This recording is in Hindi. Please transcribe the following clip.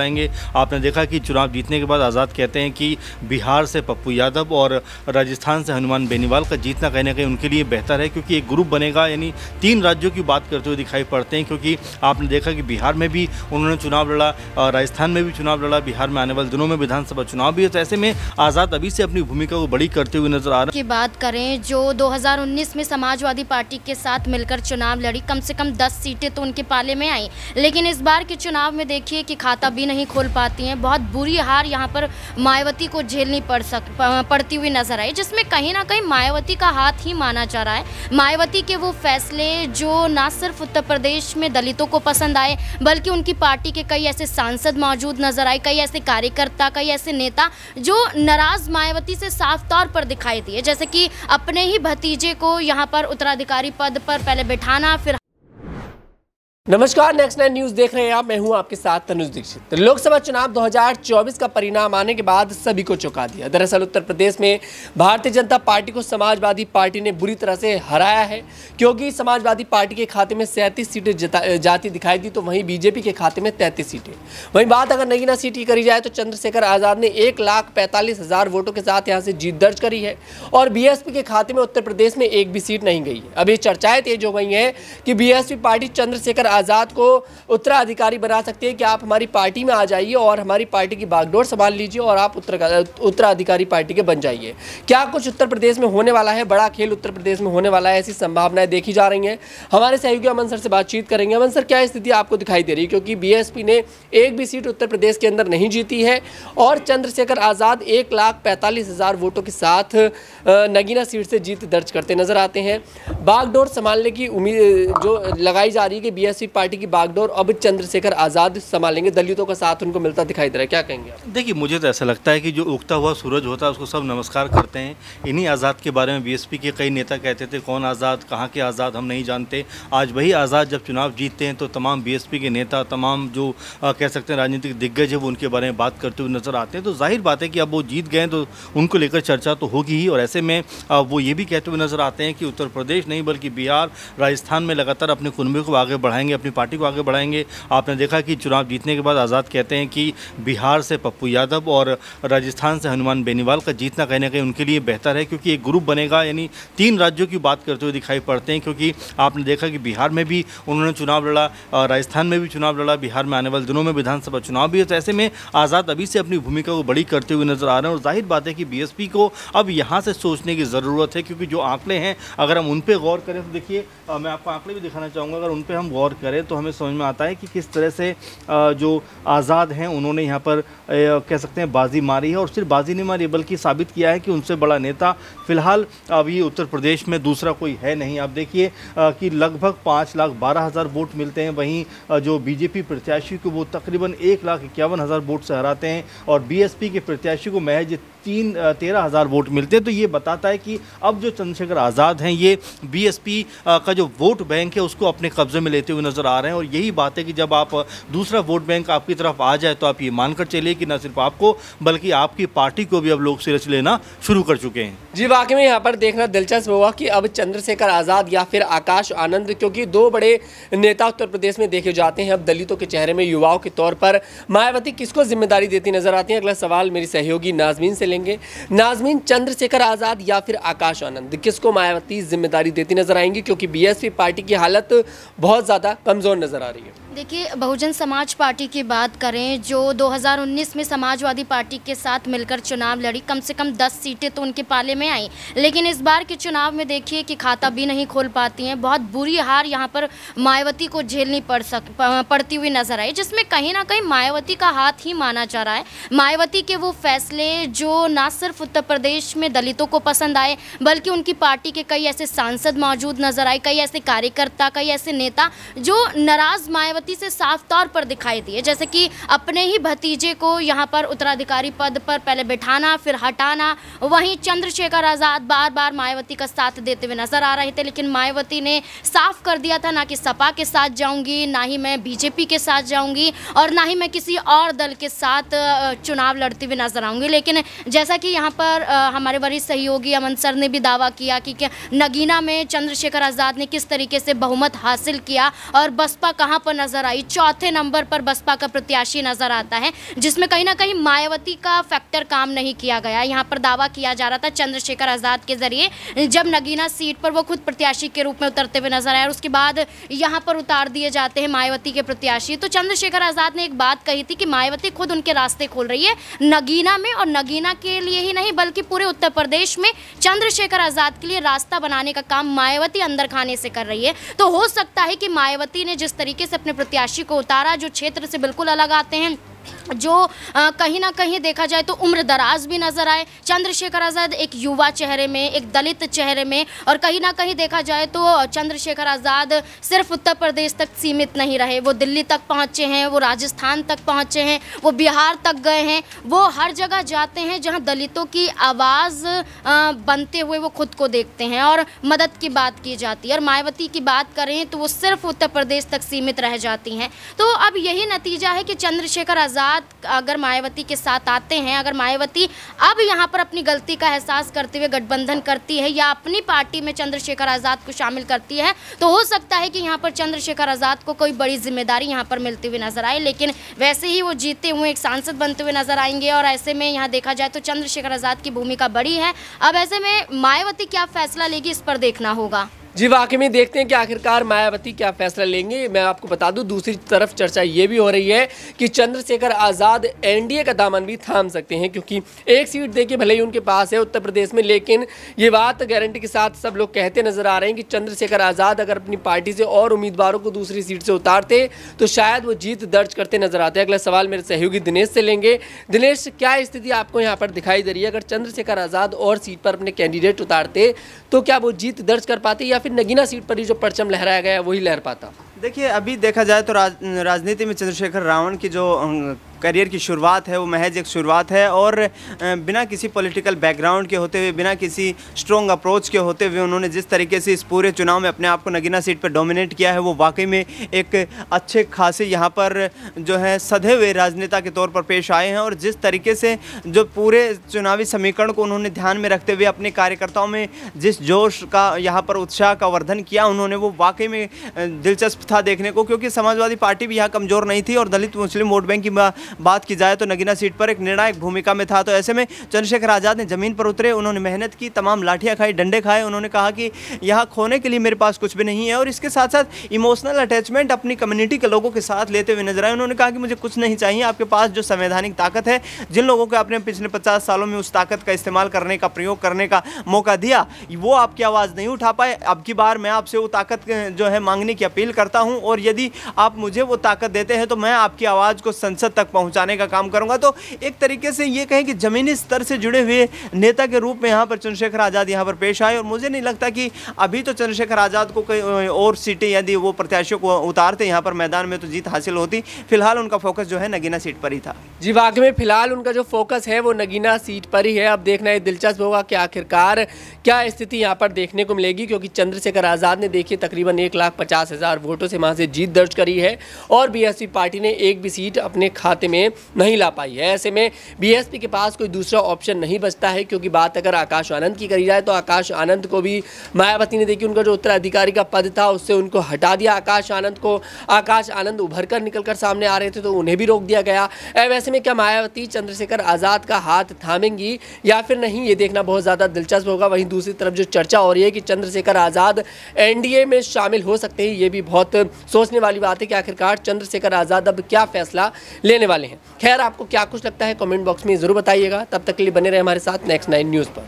आएँगे आपने देखा कि चुनाव जीतने के बाद आज़ाद कहते हैं कि बिहार से पप्पू यादव और राजस्थान से हनुमान बेनीवाल का जीतना कहीं ना कहीं उनके लिए बेहतर है, क्योंकि एक ग्रुप बनेगा, यानी तीन राज्यों की बात करते हुए दिखाई पड़ते हैं, क्योंकि आपने देखा कि बिहार में भी उन्होंने चुनाव लड़ा राजस्थान में भी चुनाव लड़ा, बिहार में आने वाले दिनों में विधानसभा चुनाव भी है तो ऐसे में आज़ाद अभी से अपनी भूमिका को बड़ी करते हुए नज़र आ रहे की बात करें, जो 2019 में समाजवादी पार्टी के साथ मिलकर चुनाव लड़ी, कम से कम 10 सीटें तो उनके पाले में आई। लेकिन इस बार के चुनाव में देखिए कि खाता भी नहीं खोल पाती हैं। बहुत बुरी हार यहाँ पर मायावती को झेलनी पड़ सक पड़ती हुई नज़र आई, जिसमें कहीं ना कहीं मायावती का हाथ ही माना जा रहा है। मायावती के वो फैसले जो ना सिर्फ़ उत्तर प्रदेश में दलितों को पसंद आए, बल्कि उनकी पार्टी के कई ऐसे सांसद मौजूद नज़र आए, कई ऐसे कार्यकर्ता, कई ऐसे नेता जो नाराज़ मायावती से साफ़ तौर पर दिखाई दिए, जैसे कि अपने ही भतीजे को यहाँ पर उत्तराधिकारी पद पर पहले बैठाना, फिर नमस्कार नेक्स्ट नाइन न्यूज़ देख रहे हैं आप। मैं हूँ आपके साथ तनुज दीक्षित। तो लोकसभा चुनाव 2024 का परिणाम आने के बाद सभी को चौंका दिया। दरअसल उत्तर प्रदेश में भारतीय जनता पार्टी को समाजवादी पार्टी ने बुरी तरह से हराया है। क्योंकि समाजवादी पार्टी के खाते में सैंतीस सीटें जाती दिखाई दी तो वहीं बीजेपी के खाते में तैंतीस सीटें। वहीं बात अगर नगीना सीट की करी जाए तो चंद्रशेखर आज़ाद ने एक लाख पैंतालीस हज़ार वोटों के साथ यहाँ से जीत दर्ज करी है। और बीएसपी के खाते में उत्तर प्रदेश में एक भी सीट नहीं गई है। अब ये चर्चाएँ तेज हो गई हैं कि बी पार्टी चंद्रशेखर आज़ाद को उत्तराधिकारी बना सकते हैं कि आप हमारी पार्टी में आ जाइए और हमारी पार्टी की बागडोर संभाल लीजिए और आप उत्तर उत्तराधिकारी पार्टी के बन जाइए। क्या कुछ उत्तर प्रदेश में होने वाला है? बड़ा खेल उत्तर प्रदेश में होने वाला है, ऐसी संभावनाएँ देखी जा रही हैं। हमारे सहयोगी अमन सर से बातचीत करेंगे। अमन सर, क्या स्थिति आपको दिखाई दे रही है? क्योंकि बीएसपी ने एक भी सीट उत्तर प्रदेश के अंदर नहीं जीती है और चंद्रशेखर आज़ाद एक लाख पैंतालीस हज़ार वोटों के साथ नगीना सीट से जीत दर्ज करते नज़र आते हैं। बागडोर संभालने की उम्मीद, जो लगाई जा रही है कि बीएसपी पार्टी की बागडोर अब चंद्रशेखर आज़ाद संभालेंगे। दलितों का साथ उनको मिलता दिखाई दे रहा है। क्या कहेंगे देखिए, मुझे तो ऐसा लगता है कि जो उगता हुआ सूरज होता है, उसको सब नमस्कार करते हैं। इन्हीं आज़ाद के बारे में बीएसपी के कई नेता कहते थे, कौन आज़ाद? कहाँ के आज़ाद? हम नहीं जानते। आज वही आज़ाद जब चुनाव जीतते हैं तो तमाम बीएसपी के नेता, तमाम जो कह सकते हैं, राजनीतिक दिग्गज है, वो उनके बारे में बात करते हुए नज़र आते हैं। तो ज़ाहिर बात है कि अब वो जीत गए तो उनको लेकर चर्चा तो होगी ही। और ऐसे में वो ये भी कहते हुए नज़र आते हैं कि उत्तर प्रदेश नहीं, बल्कि बिहार, राजस्थान में लगातार अपने कुनबे को आगे बढ़ाएँगे। अपनी पार्टी को आगे बढ़ाएँगे। आपने देखा कि चुनाव जीतने के बाद आज़ाद कहते हैं कि बिहार से पप्पू यादव और राजस्थान से हनुमान बेनीवाल का जीतना कहीं ना कहीं उनके लिए बेहतर है, क्योंकि एक ग्रुप बनेगा, यानी तीन राज्यों की बात करते हुए दिखाई पड़ते हैं, क्योंकि आपने देखा कि बिहार में भी उन्होंने चुनाव लड़ा राजस्थान में भी चुनाव लड़ा, बिहार में आने वाले दिनों में विधानसभा चुनाव भी है तो ऐसे में आज़ाद अभी से अपनी भूमिका को बड़ी करते हुए नज़र आ रहे हैं। और ज़ाहिर बात है कि बीएसपी को अब यहाँ से सोचने की ज़रूरत है, क्योंकि जो आंकड़े हैं, अगर हम उन पर गौर करें तो देखिए मैं आपको आंकड़े भी दिखाना चाहूँगा, अगर उन पर हम गौर करें तो हमें समझ में आता है कि किस तरह से जो आज़ाद हैं, उन्होंने यहाँ पर कह सकते हैं, बाजी मारी है और सिर्फ़ बाजी नहीं मारी, बल्कि साबित किया है कि उनसे बड़ा नेता फ़िलहाल अभी उत्तर प्रदेश में दूसरा कोई है नहीं। आप देखिए कि लगभग पाँच लाख बारह हज़ार वोट मिलते हैं। वहीं जो बीजेपी प्रत्याशी को वो तकरीबन एक लाख इक्यावन हज़ार वोट से हराते हैं और बीएसपी के प्रत्याशी को महज तीन तेरह हज़ार वोट मिलते हैं। तो ये बताता है कि अब जो चंद्रशेखर आज़ाद हैं, ये बीएसपी का जो वोट बैंक है, उसको अपने कब्ज़े में लेते हुए नज़र आ रहे हैं। और यही बात है कि जब आप दूसरा वोट बैंक आपकी तरफ़ आ जाए तो आप ये मानकर चलिए कि न सिर्फ़ आपको, बल्कि आपकी पार्टी को भी अब लोग सिरच लेना शुरू कर चुके हैं। जी, वाकई में यहाँ पर देखना दिलचस्प हुआ कि अब चंद्रशेखर आज़ाद या फिर आकाश आनंद, क्योंकि दो बड़े नेता उत्तर प्रदेश में देखे जाते हैं। अब दलितों के चेहरे में युवाओं के तौर पर मायावती किसको ज़िम्मेदारी देती नज़र आती है? अगला सवाल मेरी सहयोगी नाजमीन से लेंगे नाजमीन, चंद्रशेखर आज़ाद या फिर आकाश आनंद? किसको मायावती ज़िम्मेदारी देती नज़र आएँगी? क्योंकि बीएसपी पार्टी की हालत बहुत ज़्यादा कमज़ोर नज़र आ रही है। देखिए, बहुजन समाज पार्टी की बात करें, जो 2019 में समाजवादी पार्टी के साथ मिलकर चुनाव लड़ी, कम से कम 10 सीटें तो उनके पाले में आई। लेकिन इस बार के चुनाव में देखिए कि खाता भी नहीं खोल पाती हैं। बहुत बुरी हार यहाँ पर मायावती को झेलनी पड़ सक पड़ती हुई नज़र आई, जिसमें कहीं ना कहीं मायावती का हाथ ही माना जा रहा है। मायावती के वो फैसले, जो ना सिर्फ़ उत्तर प्रदेश में दलितों को पसंद आए, बल्कि उनकी पार्टी के कई ऐसे सांसद मौजूद नज़र आए, कई ऐसे कार्यकर्ता, कई ऐसे नेता, जो नाराज़ मायावती मायावती से साफ़ तौर पर दिखाई दिए, जैसे कि अपने ही भतीजे को यहाँ पर उत्तराधिकारी पद पर पहले बैठाना, फिर हटाना, वहीं चंद्रशेखर आज़ाद बार बार मायावती का साथ देते हुए नज़र आ रहे थे, लेकिन मायावती ने साफ़ कर दिया था, ना कि सपा के साथ जाऊँगी, ना ही मैं बीजेपी के साथ जाऊँगी, और ना ही मैं किसी और दल के साथ चुनाव लड़ती हुई नज़र आऊँगी। लेकिन जैसा कि यहाँ पर हमारे वरिष्ठ सहयोगी अमन सर ने भी दावा किया कि नगीना में चंद्रशेखर आज़ाद ने किस तरीके से बहुमत हासिल किया, और बसपा कहाँ पर नज़र नज़र आई। चौथे नंबर पर बसपा का प्रत्याशी नज़र आता है, जिसमें कहीं ना कहीं मायावती का फैक्टर काम नहीं किया गया। यहाँ पर दावा किया जा रहा था चंद्रशेखर आज़ाद के ज़रिए, जब नगीना सीट पर वो खुद प्रत्याशी के रूप में उतरते हुए नज़र आए और उसके बाद यहाँ पर उतार दिए जाते हैं मायावती के प्रत्याशी। तो चंद्रशेखर आज़ाद ने एक बात कही थी कि मायावती खुद उनके रास्ते खोल रही है, नगीना में और नगीना के लिए ही नहीं, बल्कि पूरे उत्तर प्रदेश में चंद्रशेखर आज़ाद के लिए रास्ता बनाने का काम मायावती अंदर खाने से कर रही है। तो हो सकता है कि मायावती ने जिस तरीके से अपने प्रत्याशी को उतारा जो क्षेत्र से बिल्कुल अलग आते हैं। जो कहीं ना कहीं देखा जाए तो उम्र दराज भी नज़र आए। चंद्रशेखर आज़ाद एक युवा चेहरे में, एक दलित चेहरे में, और कहीं ना कहीं देखा जाए तो चंद्रशेखर आज़ाद सिर्फ़ उत्तर प्रदेश तक सीमित नहीं रहे। वो दिल्ली तक पहुँचे हैं, वो राजस्थान तक पहुँचे हैं, वो बिहार तक गए हैं। वो हर जगह जाते हैं जहाँ दलितों की आवाज़ बनते हुए वो खुद को देखते हैं। और मदद की बात की जाती है, और मायावती की बात करें तो वो सिर्फ़ उत्तर प्रदेश तक सीमित रह जाती हैं। तो अब यही नतीजा है कि चंद्रशेखर आज़ाद अगर मायावती के साथ आते हैं, अगर मायावती अब यहाँ पर अपनी गलती का एहसास करते हुए गठबंधन करती है या अपनी पार्टी में चंद्रशेखर आज़ाद को शामिल करती है तो हो सकता है कि यहाँ पर चंद्रशेखर आज़ाद को कोई बड़ी ज़िम्मेदारी यहाँ पर मिलती हुई नज़र आए, लेकिन वैसे ही वो जीते हुए एक सांसद बनते हुए नज़र आएँगे और ऐसे में यहाँ देखा जाए तो चंद्रशेखर आज़ाद की भूमिका बड़ी है। अब ऐसे में मायावती क्या फैसला लेगी, इस पर देखना होगा। जी वाकई में देखते हैं कि आखिरकार मायावती क्या फैसला लेंगे। मैं आपको बता दूँ, दूसरी तरफ़ चर्चा ये भी हो रही है कि चंद्रशेखर आज़ाद एनडीए का दामन भी थाम सकते हैं, क्योंकि एक सीट देखिए भले ही उनके पास है उत्तर प्रदेश में, लेकिन ये बात गारंटी के साथ सब लोग कहते नज़र आ रहे हैं कि चंद्रशेखर आज़ाद अगर अपनी पार्टी से और उम्मीदवारों को दूसरी सीट से उतारते तो शायद वो जीत दर्ज करते नज़र आते अगला सवाल मेरे सहयोगी दिनेश से लेंगे। दिनेश, क्या स्थिति आपको यहाँ पर दिखाई दे रही है? अगर चंद्रशेखर आज़ाद और सीट पर अपने कैंडिडेट उतारते तो क्या वो जीत दर्ज कर पाते या फिर नगीना सीट पर ही जो परचम लहराया गया वही लहर पाता। देखिए अभी देखा जाए तो राज, राजनीति में चंद्रशेखर रावण की जो करियर की शुरुआत है, वो महज एक शुरुआत है और बिना किसी पॉलिटिकल बैकग्राउंड के होते हुए, बिना किसी स्ट्रॉन्ग अप्रोच के होते हुए उन्होंने जिस तरीके से इस पूरे चुनाव में अपने आप को नगीना सीट पर डोमिनेट किया है, वो वाकई में एक अच्छे खासे यहाँ पर जो है सधे हुए राजनेता के तौर पर पेश आए हैं और जिस तरीके से जो पूरे चुनावी समीकरण को उन्होंने ध्यान में रखते हुए अपने कार्यकर्ताओं में जिस जोश का यहाँ पर उत्साह का वर्धन किया, उन्होंने वो वाकई में दिलचस्प था देखने को क्योंकि समाजवादी पार्टी भी यहाँ कमज़ोर नहीं थी और दलित मुस्लिम वोट बैंक की बात की जाए तो नगीना सीट पर एक निर्णायक भूमिका में था। तो ऐसे में चंद्रशेखर आज़ाद ने ज़मीन पर उतरे, उन्होंने मेहनत की, तमाम लाठियाँ खाई, डंडे खाए, उन्होंने कहा कि यहाँ खोने के लिए मेरे पास कुछ भी नहीं है और इसके साथ साथ इमोशनल अटैचमेंट अपनी कम्युनिटी के लोगों के साथ लेते हुए नज़र आए। उन्होंने कहा कि मुझे कुछ नहीं चाहिए, आपके पास जो संवैधानिक ताकत है, जिन लोगों को आपने पिछले पचास सालों में उस ताकत का इस्तेमाल करने का, प्रयोग करने का मौका दिया, वो आपकी आवाज़ नहीं उठा पाए। अब की बार मैं आपसे वो ताकत जो है मांगने की अपील करता हूँ और यदि आप मुझे वो ताकत देते हैं तो मैं आपकी आवाज़ को संसद तक पहुँचाने का काम करूँगा। तो एक तरीके से ये कहें कि ज़मीनी स्तर से जुड़े हुए नेता के रूप में यहाँ पर चंद्रशेखर आज़ाद यहाँ पर पेश आए और मुझे नहीं लगता कि अभी तो चंद्रशेखर आज़ाद को कई और सीटें यदि वो प्रत्याशियों को उतारते यहाँ पर मैदान में तो जीत हासिल होती। फ़िलहाल उनका फोकस जो है नगीना सीट पर ही था। जी, वाकई में फ़िलहाल उनका जो फोकस है वो नगीना सीट पर ही है। अब देखना है, दिलचस्प होगा कि आखिरकार क्या स्थिति यहाँ पर देखने को मिलेगी, क्योंकि चंद्रशेखर आज़ाद ने देखिए तकरीबन एक लाख पचास हज़ार वोटों से वहाँ से जीत दर्ज करी है और बीएसपी पार्टी ने एक भी सीट अपने खाते में नहीं ला पाई है। ऐसे में बीएसपी के पास कोई दूसरा ऑप्शन नहीं बचता है, क्योंकि बात अगर आकाश आनंद की करी जाए तो आकाश आनंद को भी मायावती ने देखी, उनका जो उत्तराधिकारी का पद था, उससे उनको हटा दिया। आकाश आनंद को, आकाश आनंद उभर कर निकल कर सामने आ रहे थे तो उन्हें भी रोक दिया गया। वैसे में क्या मायावती चंद्रशेखर आज़ाद का हाथ थामेंगी, या फिर नहीं? ये देखना बहुत ज़्यादा दिलचस्प होगा। वहीं दूसरी तरफ़ जो चर्चा हो रही है कि चंद्रशेखर आज़ाद एनडीए में शामिल हो सकते हैं, ये भी बहुत सोचने वाली बात है कि आखिरकार चंद्रशेखर आज़ाद अब क्या फैसला लेने वाले हैं। खैर, आपको क्या कुछ लगता है, कमेंट बॉक्स में ज़रूर बताइएगा। तब तक के लिए बने रहे हमारे साथ नेक्स्ट नाइन न्यूज़ पर।